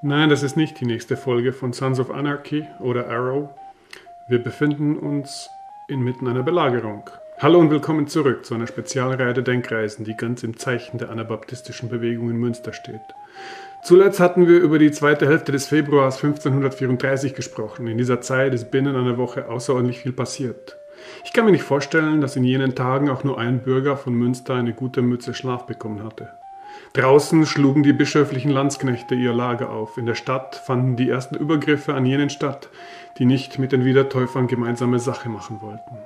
Nein, das ist nicht die nächste Folge von Sons of Anarchy oder Arrow. Wir befinden uns inmitten einer Belagerung. Hallo und willkommen zurück zu einer Spezialreihe der Denkreisen, die ganz im Zeichen der anabaptistischen Bewegung in Münster steht. Zuletzt hatten wir über die zweite Hälfte des Februars 1534 gesprochen. In dieser Zeit ist binnen einer Woche außerordentlich viel passiert. Ich kann mir nicht vorstellen, dass in jenen Tagen auch nur ein Bürger von Münster eine gute Mütze Schlaf bekommen hatte. Draußen schlugen die bischöflichen Landsknechte ihr Lager auf. In der Stadt fanden die ersten Übergriffe an jenen statt, die nicht mit den Wiedertäufern gemeinsame Sache machen wollten.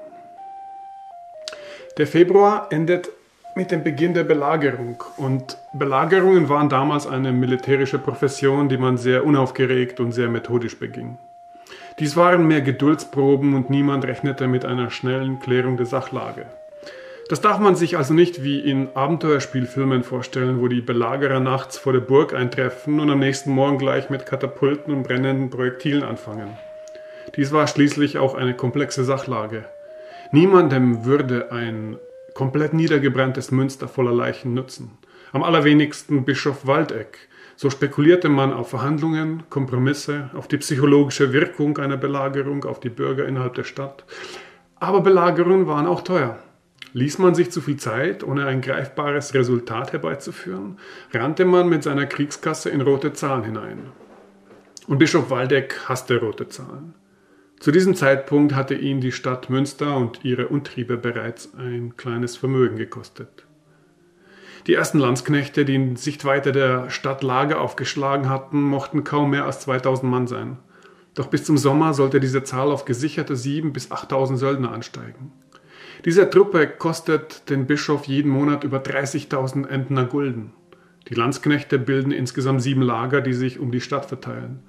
Der Februar endet mit dem Beginn der Belagerung. Und Belagerungen waren damals eine militärische Profession, die man sehr unaufgeregt und sehr methodisch beging. Dies waren mehr Geduldsproben und niemand rechnete mit einer schnellen Klärung der Sachlage. Das darf man sich also nicht wie in Abenteuerspielfilmen vorstellen, wo die Belagerer nachts vor der Burg eintreffen und am nächsten Morgen gleich mit Katapulten und brennenden Projektilen anfangen. Dies war schließlich auch eine komplexe Sachlage. Niemandem würde ein komplett niedergebranntes Münster voller Leichen nützen. Am allerwenigsten Bischof Waldeck. So spekulierte man auf Verhandlungen, Kompromisse, auf die psychologische Wirkung einer Belagerung auf die Bürger innerhalb der Stadt. Aber Belagerungen waren auch teuer. Ließ man sich zu viel Zeit, ohne ein greifbares Resultat herbeizuführen, rannte man mit seiner Kriegskasse in rote Zahlen hinein. Und Bischof Waldeck hasste rote Zahlen. Zu diesem Zeitpunkt hatte ihn die Stadt Münster und ihre Untriebe bereits ein kleines Vermögen gekostet. Die ersten Landsknechte, die in Sichtweite der Stadt Lager aufgeschlagen hatten, mochten kaum mehr als 2000 Mann sein. Doch bis zum Sommer sollte diese Zahl auf gesicherte 7.000 bis 8.000 Söldner ansteigen. Diese Truppe kostet den Bischof jeden Monat über 30.000 Entner Gulden. Die Landsknechte bilden insgesamt sieben Lager, die sich um die Stadt verteilen.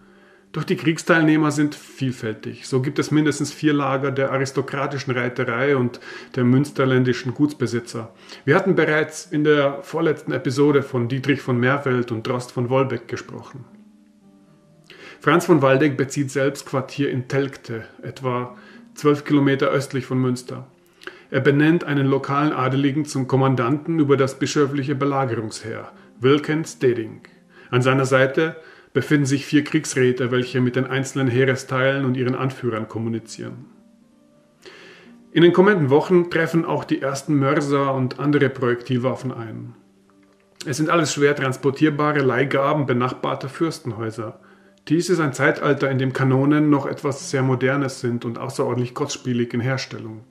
Doch die Kriegsteilnehmer sind vielfältig. So gibt es mindestens vier Lager der aristokratischen Reiterei und der münsterländischen Gutsbesitzer. Wir hatten bereits in der vorletzten Episode von Dietrich von Merfeld und Drost von Wolbeck gesprochen. Franz von Waldeck bezieht selbst Quartier in Telgte, etwa zwölf Kilometer östlich von Münster. Er benennt einen lokalen Adeligen zum Kommandanten über das bischöfliche Belagerungsheer, Wilken Steding. An seiner Seite befinden sich vier Kriegsräte, welche mit den einzelnen Heeresteilen und ihren Anführern kommunizieren. In den kommenden Wochen treffen auch die ersten Mörser und andere Projektilwaffen ein. Es sind alles schwer transportierbare Leihgaben benachbarter Fürstenhäuser. Dies ist ein Zeitalter, in dem Kanonen noch etwas sehr Modernes sind und außerordentlich kostspielig in Herstellung.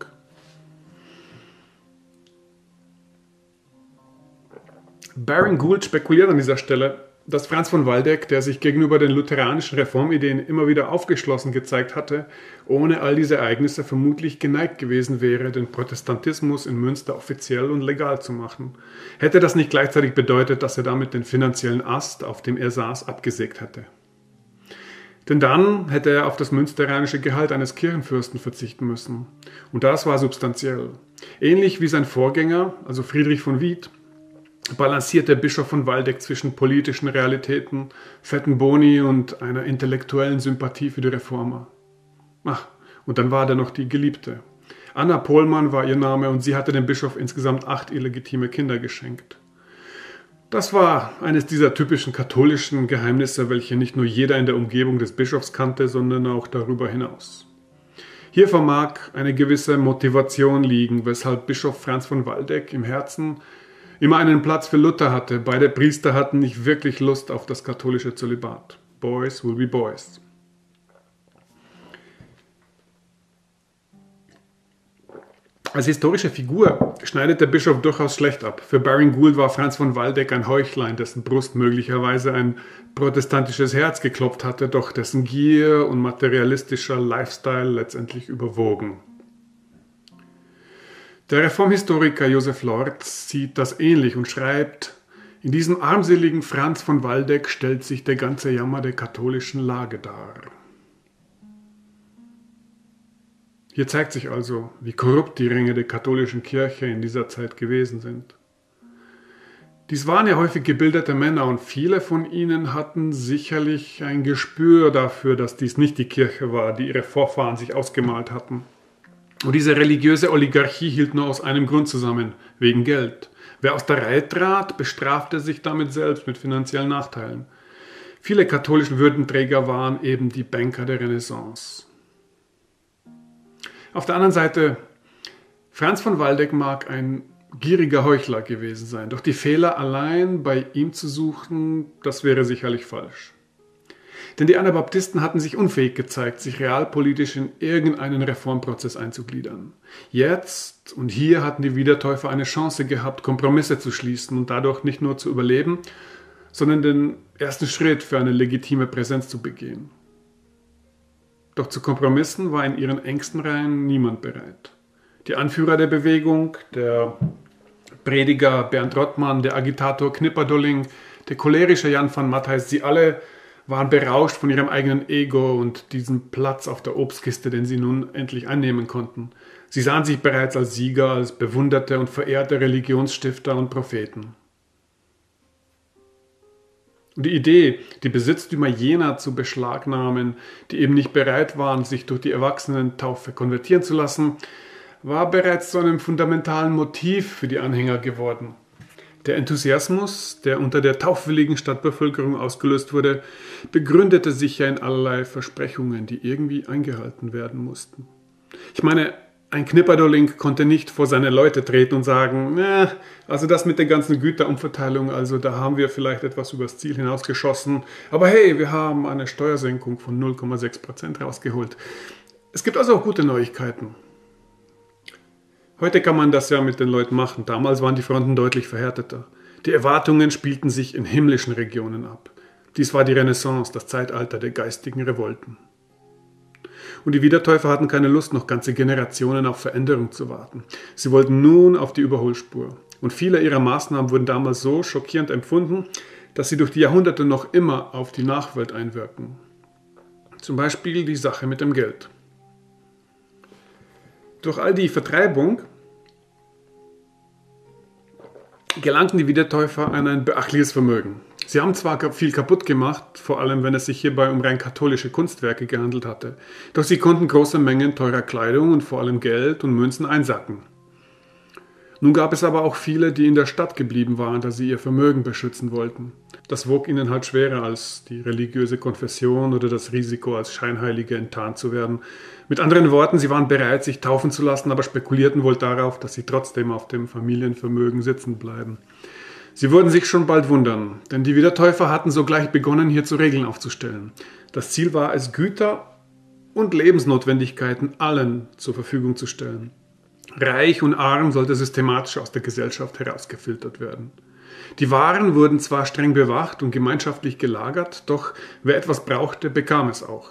Baring Gould spekuliert an dieser Stelle, dass Franz von Waldeck, der sich gegenüber den lutheranischen Reformideen immer wieder aufgeschlossen gezeigt hatte, ohne all diese Ereignisse vermutlich geneigt gewesen wäre, den Protestantismus in Münster offiziell und legal zu machen. Hätte das nicht gleichzeitig bedeutet, dass er damit den finanziellen Ast, auf dem er saß, abgesägt hätte. Denn dann hätte er auf das münsteranische Gehalt eines Kirchenfürsten verzichten müssen. Und das war substanziell. Ähnlich wie sein Vorgänger, also Friedrich von Wied, balanciert der Bischof von Waldeck zwischen politischen Realitäten, fetten Boni und einer intellektuellen Sympathie für die Reformer. Ach, und dann war da noch die Geliebte. Anna Pohlmann war ihr Name und sie hatte dem Bischof insgesamt acht illegitime Kinder geschenkt. Das war eines dieser typischen katholischen Geheimnisse, welche nicht nur jeder in der Umgebung des Bischofs kannte, sondern auch darüber hinaus. Hier vermag eine gewisse Motivation liegen, weshalb Bischof Franz von Waldeck im Herzen immer einen Platz für Luther hatte. Beide Priester hatten nicht wirklich Lust auf das katholische Zölibat. Boys will be boys. Als historische Figur schneidet der Bischof durchaus schlecht ab. Für Baring Gould war Franz von Waldeck ein Heuchlein, dessen Brust möglicherweise ein protestantisches Herz geklopft hatte, doch dessen Gier und materialistischer Lifestyle letztendlich überwogen. Der Reformhistoriker Josef Lorz sieht das ähnlich und schreibt, in diesem armseligen Franz von Waldeck stellt sich der ganze Jammer der katholischen Lage dar. Hier zeigt sich also, wie korrupt die Ringe der katholischen Kirche in dieser Zeit gewesen sind. Dies waren ja häufig gebildete Männer und viele von ihnen hatten sicherlich ein Gespür dafür, dass dies nicht die Kirche war, die ihre Vorfahren sich ausgemalt hatten. Und diese religiöse Oligarchie hielt nur aus einem Grund zusammen, wegen Geld. Wer aus der Reihe trat, bestrafte sich damit selbst mit finanziellen Nachteilen. Viele katholische Würdenträger waren eben die Banker der Renaissance. Auf der anderen Seite, Franz von Waldeck mag ein gieriger Heuchler gewesen sein, doch die Fehler allein bei ihm zu suchen, das wäre sicherlich falsch. Denn die Anabaptisten hatten sich unfähig gezeigt, sich realpolitisch in irgendeinen Reformprozess einzugliedern. Jetzt und hier hatten die Wiedertäufer eine Chance gehabt, Kompromisse zu schließen und dadurch nicht nur zu überleben, sondern den ersten Schritt für eine legitime Präsenz zu begehen. Doch zu Kompromissen war in ihren engsten Reihen niemand bereit. Die Anführer der Bewegung, der Prediger Bernd Rottmann, der Agitator Knipperdolling, der cholerische Jan van Matthijs, sie alle waren berauscht von ihrem eigenen Ego und diesem Platz auf der Obstkiste, den sie nun endlich einnehmen konnten. Sie sahen sich bereits als Sieger, als bewunderte und verehrte Religionsstifter und Propheten. Und die Idee, die Besitztümer jener zu beschlagnahmen, die eben nicht bereit waren, sich durch die Erwachsenentaufe konvertieren zu lassen, war bereits zu einem fundamentalen Motiv für die Anhänger geworden. Der Enthusiasmus, der unter der taufwilligen Stadtbevölkerung ausgelöst wurde, begründete sich ja in allerlei Versprechungen, die irgendwie eingehalten werden mussten. Ich meine, ein Knipperdolling konnte nicht vor seine Leute treten und sagen, äh, also das mit der ganzen Güterumverteilung, also da haben wir vielleicht etwas übers Ziel hinausgeschossen, aber hey, wir haben eine Steuersenkung von 0,6% rausgeholt. Es gibt also auch gute Neuigkeiten. Heute kann man das ja mit den Leuten machen. Damals waren die Fronten deutlich verhärteter. Die Erwartungen spielten sich in himmlischen Regionen ab. Dies war die Renaissance, das Zeitalter der geistigen Revolten. Und die Wiedertäufer hatten keine Lust, noch ganze Generationen auf Veränderung zu warten. Sie wollten nun auf die Überholspur. Und viele ihrer Maßnahmen wurden damals so schockierend empfunden, dass sie durch die Jahrhunderte noch immer auf die Nachwelt einwirken. Zum Beispiel die Sache mit dem Geld. Durch all die Vertreibung gelangten die Wiedertäufer an ein beachtliches Vermögen. Sie haben zwar viel kaputt gemacht, vor allem wenn es sich hierbei um rein katholische Kunstwerke gehandelt hatte, doch sie konnten große Mengen teurer Kleidung und vor allem Geld und Münzen einsacken. Nun gab es aber auch viele, die in der Stadt geblieben waren, da sie ihr Vermögen beschützen wollten. Das wog ihnen halt schwerer als die religiöse Konfession oder das Risiko, als Scheinheilige enttarnt zu werden. Mit anderen Worten, sie waren bereit, sich taufen zu lassen, aber spekulierten wohl darauf, dass sie trotzdem auf dem Familienvermögen sitzen bleiben. Sie würden sich schon bald wundern, denn die Wiedertäufer hatten sogleich begonnen, hierzu Regeln aufzustellen. Das Ziel war es, Güter und Lebensnotwendigkeiten allen zur Verfügung zu stellen. Reich und arm sollte systematisch aus der Gesellschaft herausgefiltert werden. Die Waren wurden zwar streng bewacht und gemeinschaftlich gelagert, doch wer etwas brauchte, bekam es auch.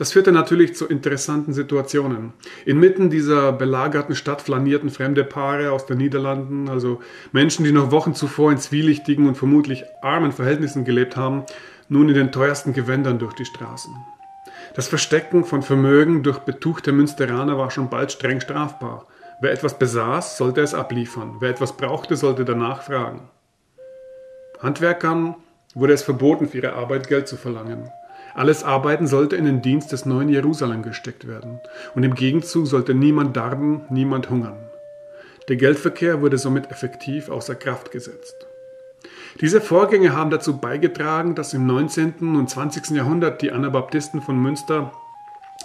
Das führte natürlich zu interessanten Situationen. Inmitten dieser belagerten Stadt flanierten fremde Paare aus den Niederlanden, also Menschen, die noch Wochen zuvor in zwielichtigen und vermutlich armen Verhältnissen gelebt haben, nun in den teuersten Gewändern durch die Straßen. Das Verstecken von Vermögen durch betuchte Münsteraner war schon bald streng strafbar. Wer etwas besaß, sollte es abliefern. Wer etwas brauchte, sollte danach fragen. Handwerkern wurde es verboten, für ihre Arbeit Geld zu verlangen. Alles Arbeiten sollte in den Dienst des neuen Jerusalem gesteckt werden. Und im Gegenzug sollte niemand darben, niemand hungern. Der Geldverkehr wurde somit effektiv außer Kraft gesetzt. Diese Vorgänge haben dazu beigetragen, dass im 19. und 20. Jahrhundert die Anabaptisten von Münster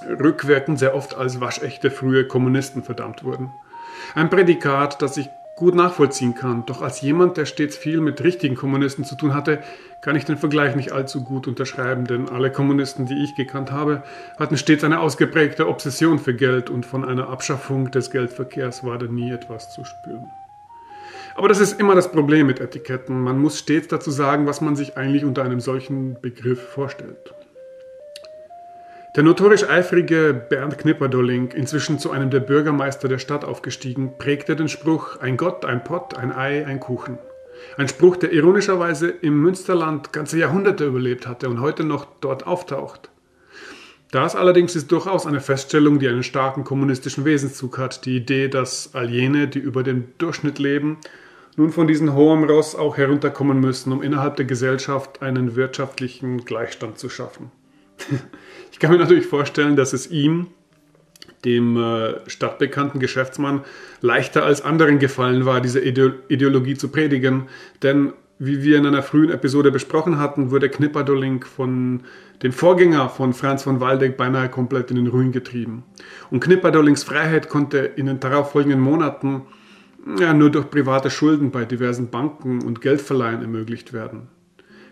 rückwirkend sehr oft als waschechte frühe Kommunisten verdammt wurden. Ein Prädikat, das ich gut nachvollziehen kann. Doch als jemand, der stets viel mit richtigen Kommunisten zu tun hatte, kann ich den Vergleich nicht allzu gut unterschreiben, denn alle Kommunisten, die ich gekannt habe, hatten stets eine ausgeprägte Obsession für Geld und von einer Abschaffung des Geldverkehrs war da nie etwas zu spüren. Aber das ist immer das Problem mit Etiketten. Man muss stets dazu sagen, was man sich eigentlich unter einem solchen Begriff vorstellt. Der notorisch eifrige Bernd Knipperdolling, inzwischen zu einem der Bürgermeister der Stadt aufgestiegen, prägte den Spruch Ein Gott, ein Pott, ein Ei, ein Kuchen. Ein Spruch, der ironischerweise im Münsterland ganze Jahrhunderte überlebt hatte und heute noch dort auftaucht. Das allerdings ist durchaus eine Feststellung, die einen starken kommunistischen Wesenszug hat. Die Idee, dass all jene, die über den Durchschnitt leben, nun von diesem hohen Ross auch herunterkommen müssen, um innerhalb der Gesellschaft einen wirtschaftlichen Gleichstand zu schaffen. Ich kann mir natürlich vorstellen, dass es ihm, dem äh, stadtbekannten Geschäftsmann, leichter als anderen gefallen war, diese Ideologie zu predigen. Denn Wie wir in einer frühen Episode besprochen hatten, wurde Knipperdolink von dem Vorgänger von Franz von Waldeck beinahe komplett in den Ruin getrieben. Und Knipperdolinks Freiheit konnte in den darauffolgenden Monaten ja, nur durch private Schulden bei diversen Banken und Geldverleihen ermöglicht werden.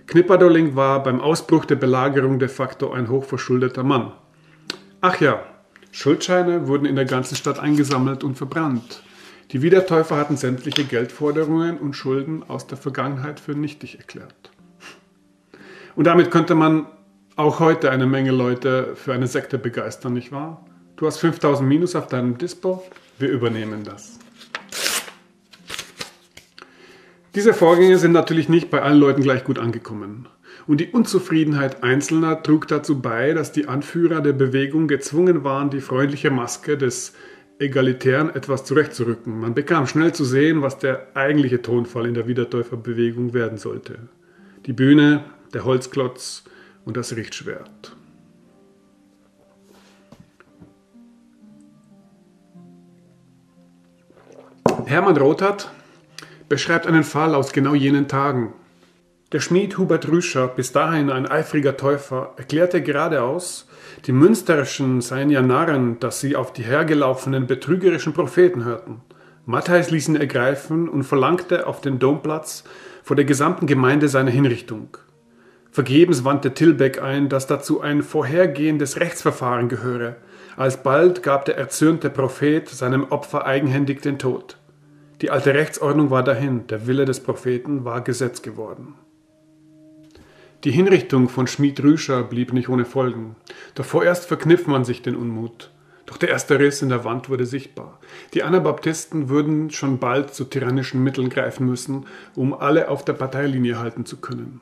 Knipperdolling war beim Ausbruch der Belagerung de facto ein hochverschuldeter Mann. Ach ja, Schuldscheine wurden in der ganzen Stadt eingesammelt und verbrannt. Die Wiedertäufer hatten sämtliche Geldforderungen und Schulden aus der Vergangenheit für nichtig erklärt. Und damit könnte man auch heute eine Menge Leute für eine Sekte begeistern, nicht wahr? Du hast 5000 Minus auf deinem Dispo, wir übernehmen das. Diese Vorgänge sind natürlich nicht bei allen Leuten gleich gut angekommen. Und die Unzufriedenheit Einzelner trug dazu bei, dass die Anführer der Bewegung gezwungen waren, die freundliche Maske des Egalitären etwas zurechtzurücken. Man bekam schnell zu sehen, was der eigentliche Tonfall in der Wiedertäuferbewegung werden sollte. Die Bühne, der Holzklotz und das Richtschwert. Hermann Rothart beschreibt einen Fall aus genau jenen Tagen. Der Schmied Hubert Rüscher, bis dahin ein eifriger Täufer, erklärte geradeaus, die Münsterischen seien ja Narren, dass sie auf die hergelaufenen betrügerischen Propheten hörten. Matthäus ließ ihn ergreifen und verlangte auf dem Domplatz vor der gesamten Gemeinde seine Hinrichtung. Vergebens wandte Tilbeck ein, dass dazu ein vorhergehendes Rechtsverfahren gehöre. Alsbald gab der erzürnte Prophet seinem Opfer eigenhändig den Tod. Die alte Rechtsordnung war dahin, der Wille des Propheten war Gesetz geworden. Die Hinrichtung von Schmied Rüscher blieb nicht ohne Folgen. Doch vorerst verkniff man sich den Unmut. Doch der erste Riss in der Wand wurde sichtbar. Die Anabaptisten würden schon bald zu tyrannischen Mitteln greifen müssen, um alle auf der Parteilinie halten zu können.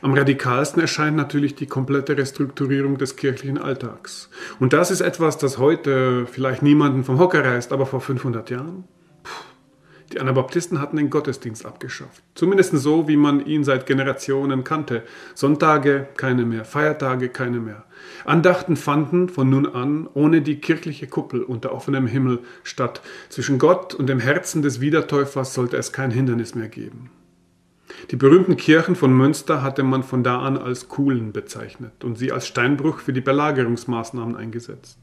Am radikalsten erscheint natürlich die komplette Restrukturierung des kirchlichen Alltags. Und das ist etwas, das heute vielleicht niemanden vom Hocker reißt, aber vor 500 Jahren? Die Anabaptisten hatten den Gottesdienst abgeschafft. Zumindest so, wie man ihn seit Generationen kannte. Sonntage keine mehr, Feiertage keine mehr. Andachten fanden von nun an ohne die kirchliche Kuppel unter offenem Himmel statt. Zwischen Gott und dem Herzen des Wiedertäufers sollte es kein Hindernis mehr geben. Die berühmten Kirchen von Münster hatte man von da an als Kuhlen bezeichnet und sie als Steinbruch für die Belagerungsmaßnahmen eingesetzt.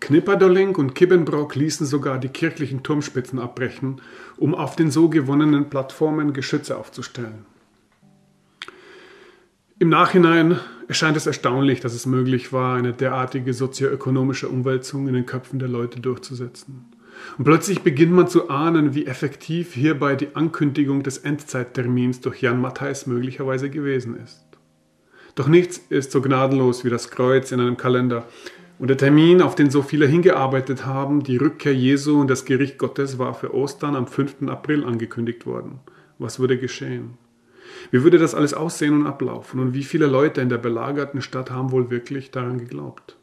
Knipperdolling und Kibbenbrock ließen sogar die kirchlichen Turmspitzen abbrechen, um auf den so gewonnenen Plattformen Geschütze aufzustellen. Im Nachhinein erscheint es erstaunlich, dass es möglich war, eine derartige sozioökonomische Umwälzung in den Köpfen der Leute durchzusetzen. Und plötzlich beginnt man zu ahnen, wie effektiv hierbei die Ankündigung des Endzeittermins durch Jan Matthäus möglicherweise gewesen ist. Doch nichts ist so gnadenlos wie das Kreuz in einem Kalender, und der Termin, auf den so viele hingearbeitet haben, die Rückkehr Jesu und das Gericht Gottes, war für Ostern am 5. April angekündigt worden. Was würde geschehen? Wie würde das alles aussehen und ablaufen? Und wie viele Leute in der belagerten Stadt haben wohl wirklich daran geglaubt?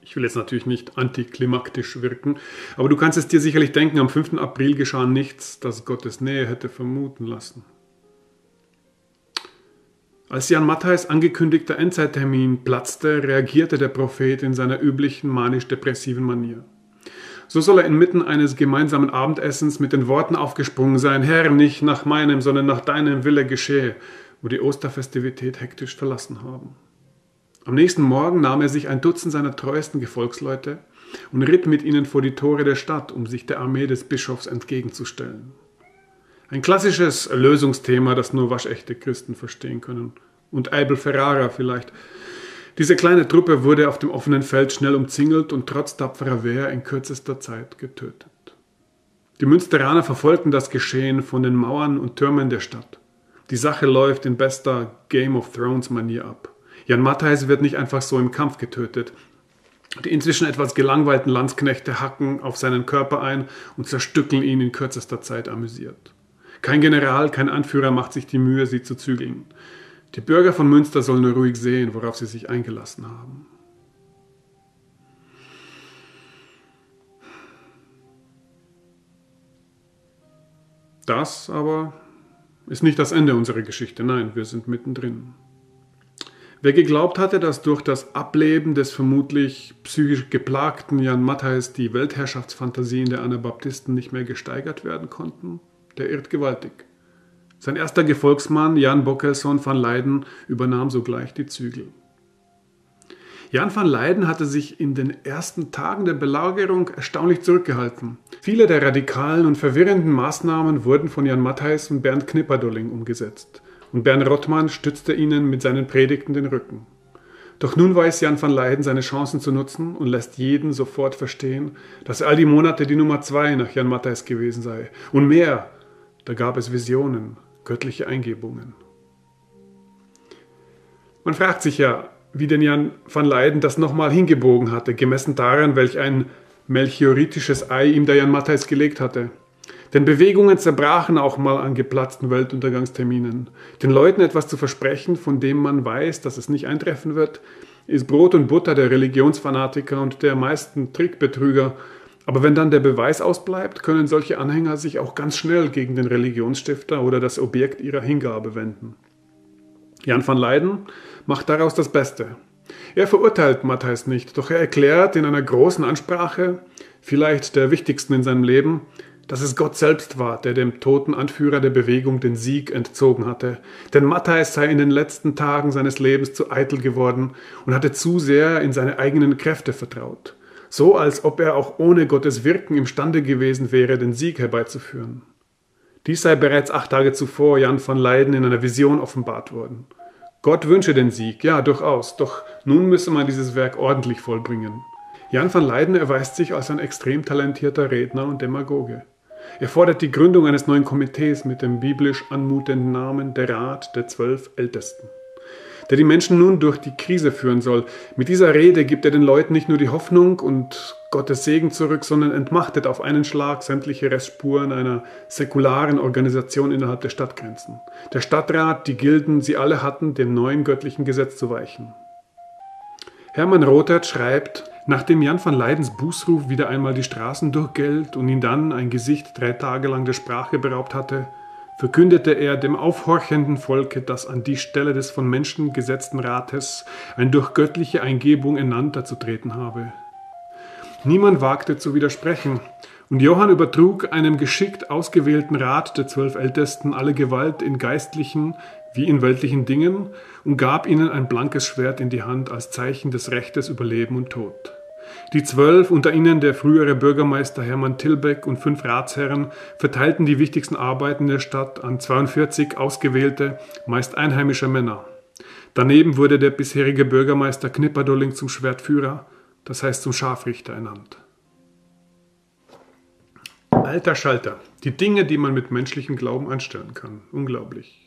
Ich will jetzt natürlich nicht antiklimaktisch wirken, aber du kannst es dir sicherlich denken, am 5. April geschah nichts, das Gottes Nähe hätte vermuten lassen. Als Jan Matthäus angekündigter Endzeittermin platzte, reagierte der Prophet in seiner üblichen manisch-depressiven Manier. So soll er inmitten eines gemeinsamen Abendessens mit den Worten aufgesprungen sein, Herr, nicht nach meinem, sondern nach deinem Wille geschehe, wo die Osterfestivität hektisch verlassen haben. Am nächsten Morgen nahm er sich ein Dutzend seiner treuesten Gefolgsleute und ritt mit ihnen vor die Tore der Stadt, um sich der Armee des Bischofs entgegenzustellen. Ein klassisches Lösungsthema, das nur waschechte Christen verstehen können. Und Eibel Ferrara vielleicht. Diese kleine Truppe wurde auf dem offenen Feld schnell umzingelt und trotz tapferer Wehr in kürzester Zeit getötet. Die Münsteraner verfolgten das Geschehen von den Mauern und Türmen der Stadt. Die Sache läuft in bester Game of Thrones Manier ab. Jan Matthäus wird nicht einfach so im Kampf getötet. Die inzwischen etwas gelangweilten Landsknechte hacken auf seinen Körper ein und zerstückeln ihn in kürzester Zeit amüsiert. Kein General, kein Anführer macht sich die Mühe, sie zu zügeln. Die Bürger von Münster sollen nur ruhig sehen, worauf sie sich eingelassen haben. Das aber ist nicht das Ende unserer Geschichte. Nein, wir sind mittendrin. Wer geglaubt hatte, dass durch das Ableben des vermutlich psychisch geplagten Jan Matthäus die Weltherrschaftsfantasien der Anabaptisten nicht mehr gesteigert werden konnten, der irrt gewaltig. Sein erster Gefolgsmann, Jan Bockelson van Leyden, übernahm sogleich die Zügel. Jan van Leyden hatte sich in den ersten Tagen der Belagerung erstaunlich zurückgehalten. Viele der radikalen und verwirrenden Maßnahmen wurden von Jan Matthijs und Bernd Knipperdolling umgesetzt. Und Bernd Rottmann stützte ihnen mit seinen Predigten den Rücken. Doch nun weiß Jan van Leyden seine Chancen zu nutzen und lässt jeden sofort verstehen, dass all die Monate die Nummer zwei nach Jan Matthijs gewesen sei. Und mehr, da gab es Visionen, göttliche Eingebungen. Man fragt sich ja, wie denn Jan van Leyden das nochmal hingebogen hatte, gemessen daran, welch ein melchioritisches Ei ihm der Jan Matthijs gelegt hatte. Denn Bewegungen zerbrachen auch mal an geplatzten Weltuntergangsterminen. Den Leuten etwas zu versprechen, von dem man weiß, dass es nicht eintreffen wird, ist Brot und Butter der Religionsfanatiker und der meisten Trickbetrüger. Aber wenn dann der Beweis ausbleibt, können solche Anhänger sich auch ganz schnell gegen den Religionsstifter oder das Objekt ihrer Hingabe wenden. Jan van Leyden macht daraus das Beste. Er verurteilt Matthäus nicht, doch er erklärt in einer großen Ansprache, vielleicht der wichtigsten in seinem Leben, dass es Gott selbst war, der dem toten Anführer der Bewegung den Sieg entzogen hatte. Denn Matthäus sei in den letzten Tagen seines Lebens zu eitel geworden und hatte zu sehr in seine eigenen Kräfte vertraut. So als ob er auch ohne Gottes Wirken imstande gewesen wäre, den Sieg herbeizuführen. Dies sei bereits acht Tage zuvor Jan van Leyden in einer Vision offenbart worden. Gott wünsche den Sieg, ja, durchaus, doch nun müsse man dieses Werk ordentlich vollbringen. Jan van Leyden erweist sich als ein extrem talentierter Redner und Demagoge. Er fordert die Gründung eines neuen Komitees mit dem biblisch anmutenden Namen der Rat der Zwölf Ältesten der die Menschen nun durch die Krise führen soll. Mit dieser Rede gibt er den Leuten nicht nur die Hoffnung und Gottes Segen zurück, sondern entmachtet auf einen Schlag sämtliche Restspuren einer säkularen Organisation innerhalb der Stadtgrenzen. Der Stadtrat, die Gilden, sie alle hatten dem neuen göttlichen Gesetz zu weichen. Hermann Rothert schreibt, Nachdem Jan van Leydens Bußruf wieder einmal die Straßen durchgellt und ihn dann ein Gesicht drei Tage lang der Sprache beraubt hatte, verkündete er dem aufhorchenden Volke, dass an die Stelle des von Menschen gesetzten Rates ein durch göttliche Eingebung ernannter zu treten habe. Niemand wagte zu widersprechen, und Johann übertrug einem geschickt ausgewählten Rat der zwölf Ältesten alle Gewalt in geistlichen wie in weltlichen Dingen und gab ihnen ein blankes Schwert in die Hand als Zeichen des Rechtes über Leben und Tod. Die zwölf, unter ihnen der frühere Bürgermeister Hermann Tilbeck und fünf Ratsherren, verteilten die wichtigsten Arbeiten der Stadt an 42 ausgewählte, meist einheimische Männer. Daneben wurde der bisherige Bürgermeister Knipperdolling zum Schwertführer, das heißt zum Scharfrichter ernannt. Alter Schalter, die Dinge, die man mit menschlichem Glauben anstellen kann. Unglaublich.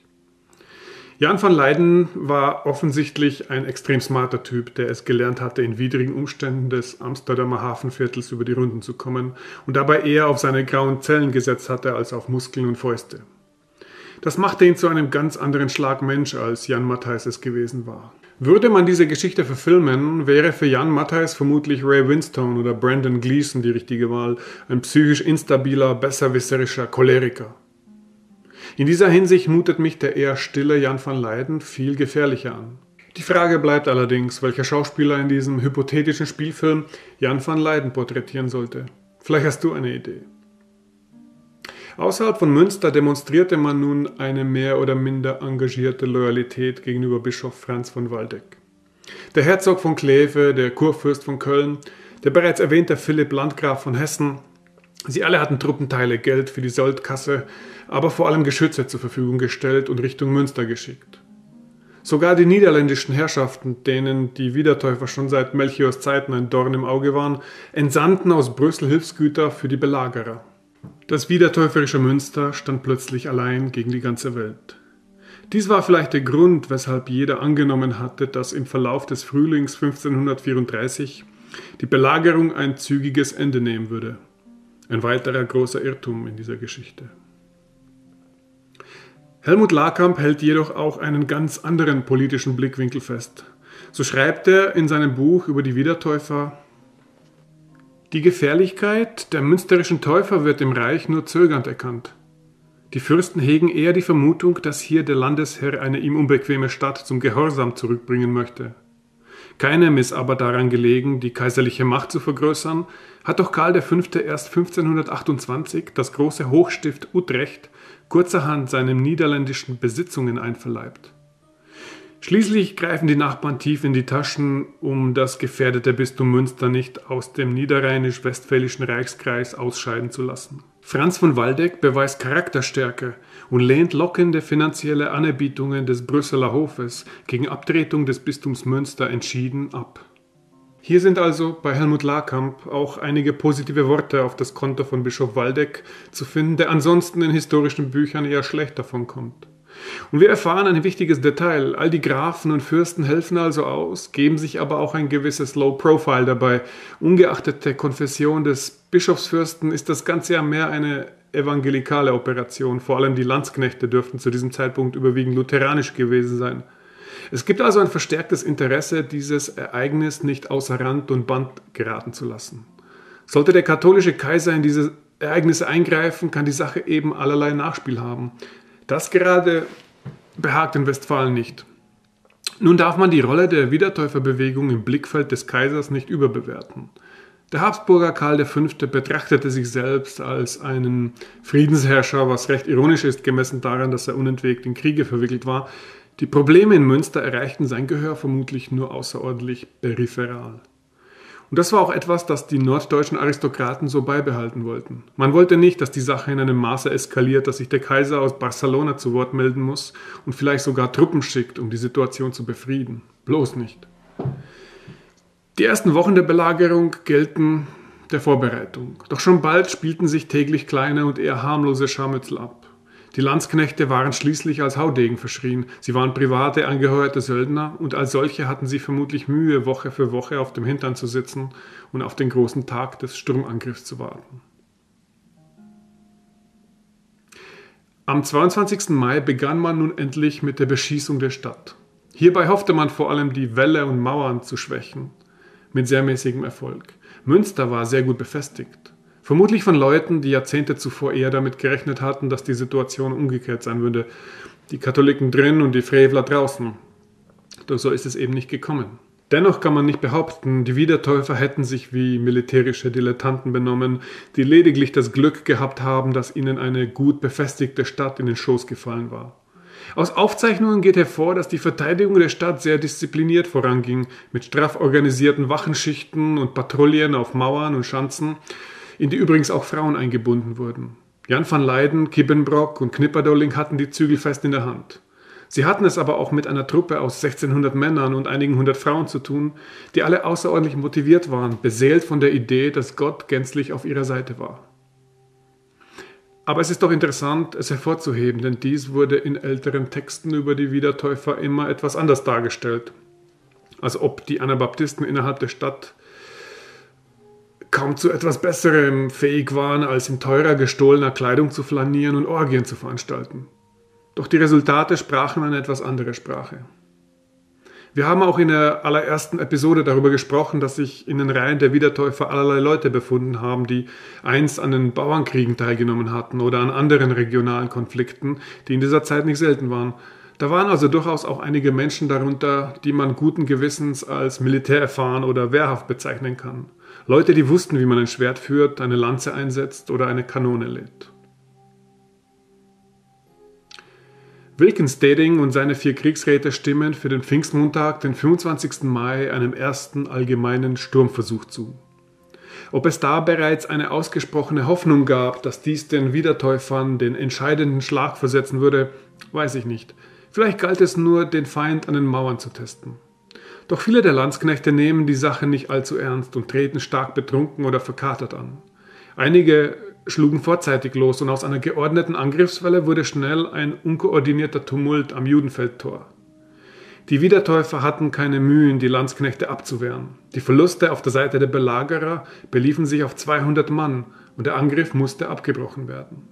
Jan van Leyden war offensichtlich ein extrem smarter Typ, der es gelernt hatte, in widrigen Umständen des Amsterdamer Hafenviertels über die Runden zu kommen und dabei eher auf seine grauen Zellen gesetzt hatte als auf Muskeln und Fäuste. Das machte ihn zu einem ganz anderen Schlag Mensch, als Jan Matthijs es gewesen war. Würde man diese Geschichte verfilmen, wäre für Jan Matthijs vermutlich Ray Winstone oder Brandon Gleason die richtige Wahl, ein psychisch instabiler, besserwisserischer Choleriker. In dieser Hinsicht mutet mich der eher stille Jan van Leyden viel gefährlicher an. Die Frage bleibt allerdings, welcher Schauspieler in diesem hypothetischen Spielfilm Jan van Leyden porträtieren sollte. Vielleicht hast du eine Idee. Außerhalb von Münster demonstrierte man nun eine mehr oder minder engagierte Loyalität gegenüber Bischof Franz von Waldeck. Der Herzog von Kleve, der Kurfürst von Köln, der bereits erwähnte Philipp Landgraf von Hessen, sie alle hatten Truppenteile, Geld für die Soldkasse, aber vor allem Geschütze zur Verfügung gestellt und Richtung Münster geschickt. Sogar die niederländischen Herrschaften, denen die Wiedertäufer schon seit Melchiors Zeiten ein Dorn im Auge waren, entsandten aus Brüssel Hilfsgüter für die Belagerer. Das wiedertäuferische Münster stand plötzlich allein gegen die ganze Welt. Dies war vielleicht der Grund, weshalb jeder angenommen hatte, dass im Verlauf des Frühlings 1534 die Belagerung ein zügiges Ende nehmen würde. Ein weiterer großer Irrtum in dieser Geschichte. Helmut Lakamp hält jedoch auch einen ganz anderen politischen Blickwinkel fest. So schreibt er in seinem Buch über die Wiedertäufer, die Gefährlichkeit der münsterischen Täufer wird im Reich nur zögernd erkannt. Die Fürsten hegen eher die Vermutung, dass hier der Landesherr eine ihm unbequeme Stadt zum Gehorsam zurückbringen möchte. Keinem ist aber daran gelegen, die kaiserliche Macht zu vergrößern, hat doch Karl V. erst 1528 das große Hochstift Utrecht kurzerhand seinen niederländischen Besitzungen einverleibt. Schließlich greifen die Nachbarn tief in die Taschen, um das gefährdete Bistum Münster nicht aus dem niederrheinisch-westfälischen Reichskreis ausscheiden zu lassen. Franz von Waldeck beweist Charakterstärke und lehnt lockende finanzielle Anerbietungen des Brüsseler Hofes gegen Abtretung des Bistums Münster entschieden ab. Hier sind also bei Helmut Lakamp auch einige positive Worte auf das Konto von Bischof Waldeck zu finden, der ansonsten in historischen Büchern eher schlecht davon kommt. Und wir erfahren ein wichtiges Detail. All die Grafen und Fürsten helfen also aus, geben sich aber auch ein gewisses Low Profile dabei. Ungeachtet der Konfession des Bischofsfürsten ist das Ganze ja mehr eine evangelikale Operation. Vor allem die Landsknechte dürften zu diesem Zeitpunkt überwiegend lutheranisch gewesen sein. Es gibt also ein verstärktes Interesse, dieses Ereignis nicht außer Rand und Band geraten zu lassen. Sollte der katholische Kaiser in diese Ereignisse eingreifen, kann die Sache eben allerlei Nachspiel haben. Das gerade behagt in Westfalen nicht. Nun darf man die Rolle der Wiedertäuferbewegung im Blickfeld des Kaisers nicht überbewerten. Der Habsburger Karl V. betrachtete sich selbst als einen Friedensherrscher, was recht ironisch ist, gemessen daran, dass er unentwegt in Kriege verwickelt war. Die Probleme in Münster erreichten sein Gehör vermutlich nur außerordentlich peripheral. Und das war auch etwas, das die norddeutschen Aristokraten so beibehalten wollten. Man wollte nicht, dass die Sache in einem Maße eskaliert, dass sich der Kaiser aus Barcelona zu Wort melden muss und vielleicht sogar Truppen schickt, um die Situation zu befrieden. Bloß nicht. Die ersten Wochen der Belagerung gelten der Vorbereitung. Doch schon bald spielten sich täglich kleine und eher harmlose Scharmützel ab. Die Landsknechte waren schließlich als Haudegen verschrien. Sie waren private, angeheuerte Söldner und als solche hatten sie vermutlich Mühe, Woche für Woche auf dem Hintern zu sitzen und auf den großen Tag des Sturmangriffs zu warten. Am 22. Mai begann man nun endlich mit der Beschießung der Stadt. Hierbei hoffte man vor allem, die Wälle und Mauern zu schwächen, mit sehr mäßigem Erfolg. Münster war sehr gut befestigt. Vermutlich von Leuten, die Jahrzehnte zuvor eher damit gerechnet hatten, dass die Situation umgekehrt sein würde. Die Katholiken drin und die Frevler draußen. Doch so ist es eben nicht gekommen. Dennoch kann man nicht behaupten, die Wiedertäufer hätten sich wie militärische Dilettanten benommen, die lediglich das Glück gehabt haben, dass ihnen eine gut befestigte Stadt in den Schoß gefallen war. Aus Aufzeichnungen geht hervor, dass die Verteidigung der Stadt sehr diszipliniert voranging, mit straff organisierten Wachenschichten und Patrouillen auf Mauern und Schanzen, in die übrigens auch Frauen eingebunden wurden. Jan van Leyden, Kippenbrock und Knipperdolling hatten die Zügel fest in der Hand. Sie hatten es aber auch mit einer Truppe aus 1600 Männern und einigen hundert Frauen zu tun, die alle außerordentlich motiviert waren, beseelt von der Idee, dass Gott gänzlich auf ihrer Seite war. Aber es ist doch interessant, es hervorzuheben, denn dies wurde in älteren Texten über die Wiedertäufer immer etwas anders dargestellt, als ob die Anabaptisten innerhalb der Stadt kaum zu etwas Besserem fähig waren, als in teurer gestohlener Kleidung zu flanieren und Orgien zu veranstalten. Doch die Resultate sprachen eine etwas andere Sprache. Wir haben auch in der allerersten Episode darüber gesprochen, dass sich in den Reihen der Wiedertäufer allerlei Leute befunden haben, die einst an den Bauernkriegen teilgenommen hatten oder an anderen regionalen Konflikten, die in dieser Zeit nicht selten waren. Da waren also durchaus auch einige Menschen darunter, die man guten Gewissens als militärerfahren oder wehrhaft bezeichnen kann. Leute, die wussten, wie man ein Schwert führt, eine Lanze einsetzt oder eine Kanone lädt. Wilkensteding und seine vier Kriegsräte stimmen für den Pfingstmontag, den 25. Mai, einem ersten allgemeinen Sturmversuch zu. Ob es da bereits eine ausgesprochene Hoffnung gab, dass dies den Wiedertäufern den entscheidenden Schlag versetzen würde, weiß ich nicht. Vielleicht galt es nur, den Feind an den Mauern zu testen. Doch viele der Landsknechte nehmen die Sache nicht allzu ernst und treten stark betrunken oder verkatert an. Einige schlugen vorzeitig los und aus einer geordneten Angriffswelle wurde schnell ein unkoordinierter Tumult am Judenfeldtor. Die Wiedertäufer hatten keine Mühen, die Landsknechte abzuwehren. Die Verluste auf der Seite der Belagerer beliefen sich auf 200 Mann und der Angriff musste abgebrochen werden.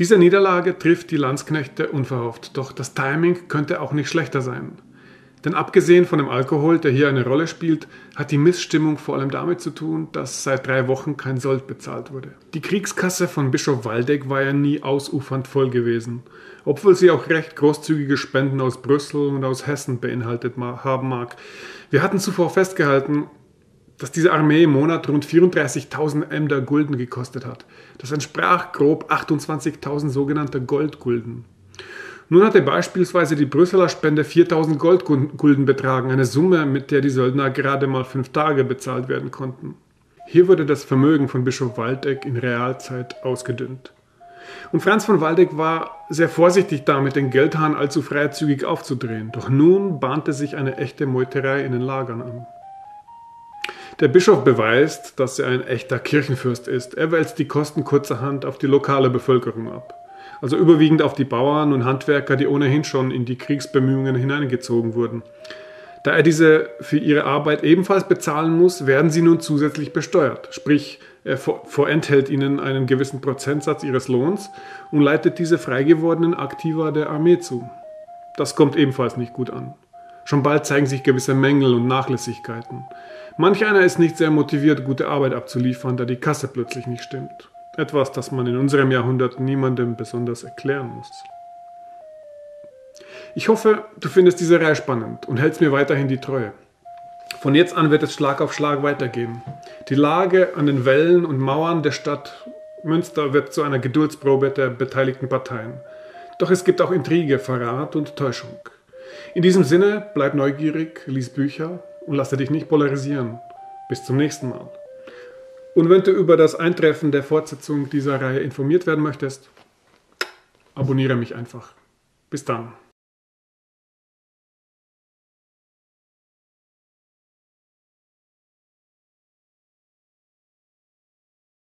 Diese Niederlage trifft die Landsknechte unverhofft, doch das Timing könnte auch nicht schlechter sein. Denn abgesehen von dem Alkohol, der hier eine Rolle spielt, hat die Missstimmung vor allem damit zu tun, dass seit drei Wochen kein Sold bezahlt wurde. Die Kriegskasse von Bischof Waldeck war ja nie ausufernd voll gewesen, obwohl sie auch recht großzügige Spenden aus Brüssel und aus Hessen beinhaltet haben mag. Wir hatten zuvor festgehalten, dass diese Armee im Monat rund 34.000 Emder Gulden gekostet hat. Das entsprach grob 28.000 sogenannte Goldgulden. Nun hatte beispielsweise die Brüsseler Spende 4000 Goldgulden betragen, eine Summe, mit der die Söldner gerade mal fünf Tage bezahlt werden konnten. Hier wurde das Vermögen von Bischof Waldeck in Realzeit ausgedünnt. Und Franz von Waldeck war sehr vorsichtig damit, den Geldhahn allzu freizügig aufzudrehen. Doch nun bahnte sich eine echte Meuterei in den Lagern an. Der Bischof beweist, dass er ein echter Kirchenfürst ist. Er wälzt die Kosten kurzerhand auf die lokale Bevölkerung ab also überwiegend auf die Bauern und Handwerker, die ohnehin schon in die Kriegsbemühungen hineingezogen wurden. Da er diese für ihre Arbeit ebenfalls bezahlen muss, werden sie nun zusätzlich besteuert. Sprich, er vorenthält ihnen einen gewissen Prozentsatz ihres Lohns und leitet diese freigewordenen Aktiva der Armee zu. Das kommt ebenfalls nicht gut an. Schon bald zeigen sich gewisse Mängel und Nachlässigkeiten. Manch einer ist nicht sehr motiviert, gute Arbeit abzuliefern, da die Kasse plötzlich nicht stimmt. Etwas, das man in unserem Jahrhundert niemandem besonders erklären muss. Ich hoffe, du findest diese Reihe spannend und hältst mir weiterhin die Treue. Von jetzt an wird es Schlag auf Schlag weitergehen. Die Lage an den Wällen und Mauern der Stadt Münster wird zu einer Geduldsprobe der beteiligten Parteien. Doch es gibt auch Intrige, Verrat und Täuschung. In diesem Sinne, bleib neugierig, lies Bücher und lasse dich nicht polarisieren. Bis zum nächsten Mal. Und wenn du über das Eintreffen der Fortsetzung dieser Reihe informiert werden möchtest, abonniere mich einfach. Bis dann.